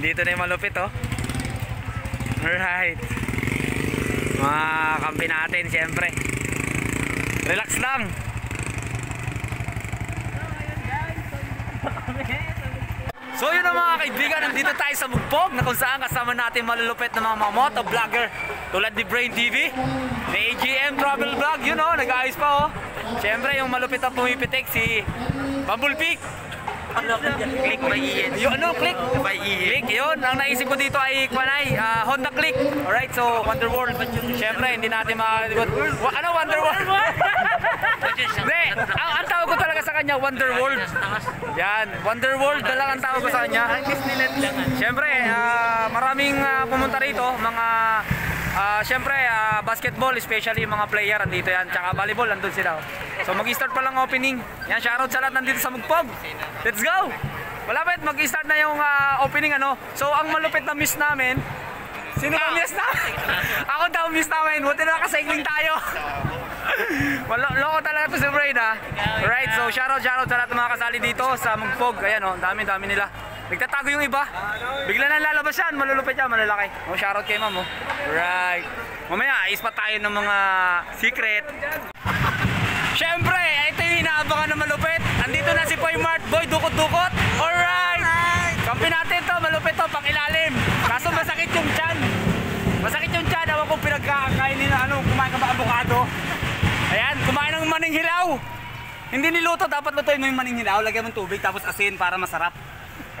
Dito na yung malupit oh. Alright. Mga kampi natin siyempre. Relax lang. So yun ang mga kaibigan, nandito tayo sa Mugpog na kung saan kasama natin malulupit na mga moto vlogger tulad ni Brain TV, ni AGM Travel Vlog, yun oh, nag-ayos pa oh. Siyempre yung malupit ang pumipitik si Bumble Peak. Click by Ian. Yung ano, click? By Ian. Click, yun. Ang naisip ko dito ay Kwanay, ah, Honda Click. Alright, so Wonderworld. Siyempre, hindi natin makakaligot. Ano Wonderworld? Hindi, ang, ang tawag ko talaga sa kanya, Wonderworld. Yan, Wonderworld na lang ang tawag ko sa kanya. Siyempre, ah, maraming ah, pumunta rito, mga ah, siyempre, ah, basketball, especially yung mga player, andito yan. Tsaka volleyball, andun sila. oh. So mag-start pa lang ang opening. Yan, shoutout sa lahat nandito sa Mugpog. Let's go! Malapit, mag-start na yung ah, opening ano. So ang malupit na miss namin, Sino ba miss namin? Ako daw miss namin. Buti na nakacycling tayo. Wala, loko talaga to si Brain ha. Right, so shoutout, shoutout sa lahat ng mga kasali dito sa Mugpog. Ayan oh, dami, dami nila. Nagtatago yung iba. Bigla na lalabas yan, malulupit yan, malalaki. Oh, shoutout kay ma'am oh. Right. Mamaya, ispat tayo ng mga secret. Siyempre, ito yung inaabangan na malupit. Andito na si Poy Mart, boy, dukot-dukot. Alright! Kampi natin to, malupit to, pang ilalim. Kaso masakit yung tiyan. Masakit yung tiyan, ewan kung pinagkakain nila, ano, kumain ka ba avocado? Ayan, kumain ng maning hilaw. Hindi niluto, dapat lutuin mo yung maning hilaw, lagyan mo ng tubig, tapos asin para masarap.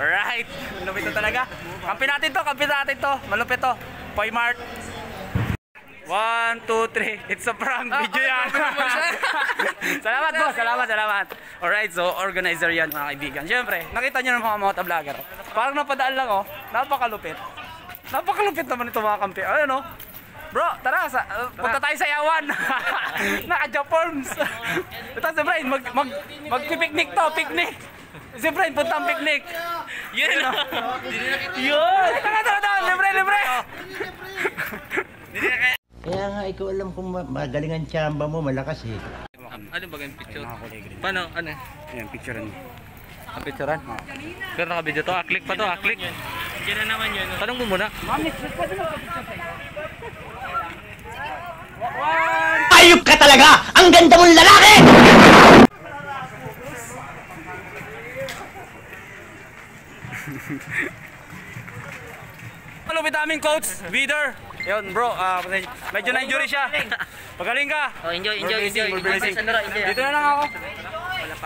Alright, malupit to talaga. Kampi natin to, kampi natin to, malupit to. Poy Mart. One, two, three. It's a prank video yan. salamat po, salamat, salamat. Alright, so organizer yan mga kaibigan. Siyempre, nakita nyo ng mga mga vlogger. Parang napadaan lang oh. Napakalupit. Napakalupit naman ito mga kampi. Ayun oh. Bro, tara, sa, uh, punta tayo sa Yawan. Naka-Japorms. Ito si Brian, mag, mag, mag-picnic to, picnic. Si Brian, punta ang picnic. Yun. Yun. Tara, tara, tara, libre, libre. Kaya nga, ikaw alam kung ma- magaling ang tsamba mo, malakas eh. Ano ba yung picture? Paano? Ano? Ayan, picturean mo. Ang picturean? Pero naka-video to. Aklik pa to. Aklik. Diyan na naman yun. Tanong mo muna. Ayup ka talaga! Ang ganda mong lalaki! Malupit aming coach, Vider. Yun bro, ah, medyo na-injury siya. Pagaling ka. Oh, enjoy, enjoy, enjoy. Enjoy enjoy, ah. Dito na lang ako.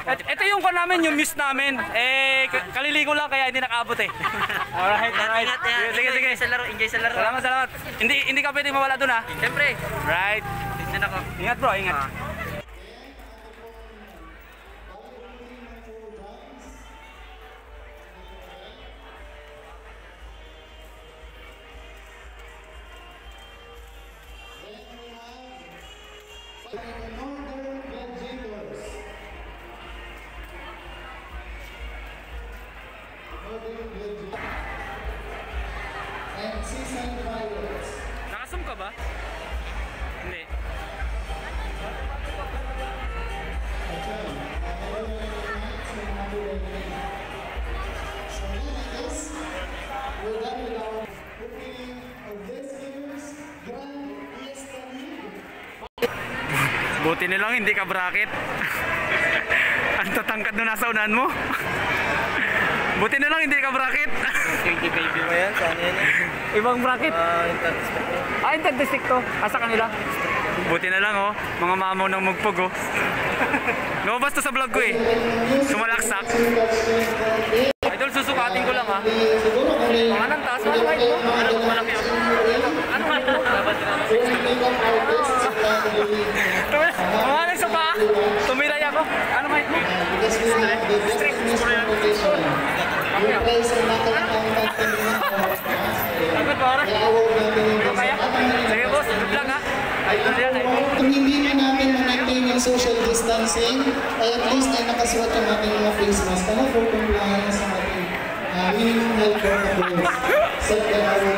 Et, ito yung kon namin, yung miss namin. Eh, kaliligo lang kaya hindi nakaabot eh. Alright, alright. Ingat, ingat. Sige, sige, Enjoy sa laro, enjoy sa laro. Salamat, salamat. Hindi hindi ka pwedeng mawala dun ha. Siyempre. Right. Tignan ako. Ingat bro, ingat. Buti na lang hindi ka bracket. Ang tatangkad na nasa unahan mo. Buti na lang hindi ka bracket. 20 baby mo yan. Sana yan. Ibang bracket. Ah, transfer. Ah, interdistrict to. Asa kanila? Buti na lang oh. Mga mamaw ng magpog oh. Lumabas to sa vlog ko eh. Sumalaksak. Idol, susukatin ko lang ha. Mga nang taas, ano height mo? Ano kung malaki ako? Ano height mo? Mga nang suka. Tumilay ako. Ano height mo? Strict. Agad ba oras? Ano kaya? Sige boss, good luck ha. Yan, idol. Kung hindi na namin ma-maintain yung social distancing, ay at least ay nakasuot ang ating mga face mask para for compliance sa ating uh, minimum health protocols set by our